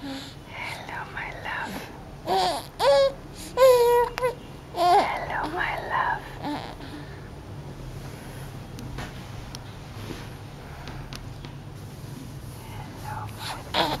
Hello, my love. Hello, my love. Hello, my love.